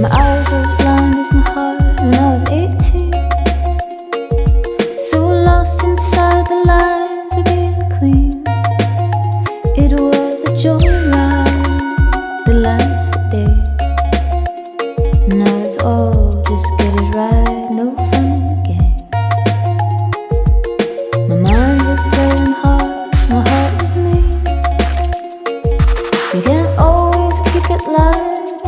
My eyes were as blind as my heart when I was 18 So lost inside the lies of being clean. It was a joy ride that lasted days. Now it's all just get it right, no fun game My mind was playing hard, my heart was mean. You can't always keep it light.